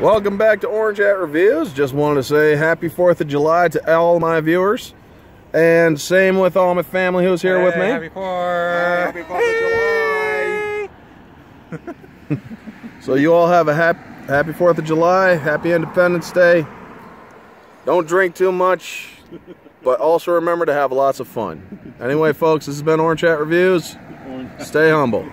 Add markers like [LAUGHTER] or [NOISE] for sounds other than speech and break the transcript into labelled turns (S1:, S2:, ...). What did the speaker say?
S1: Welcome back to Orange Hat Reviews. Just wanted to say happy 4th of July to all my viewers. And same with all my family who's here
S2: hey,
S1: with me.
S2: Happy 4th.
S3: Happy 4th of July. [LAUGHS]
S1: so you all have a happy, happy 4th of July, happy Independence Day. Don't drink too much, but also remember to have lots of fun. Anyway, folks, this has been Orange Hat Reviews. Stay humble.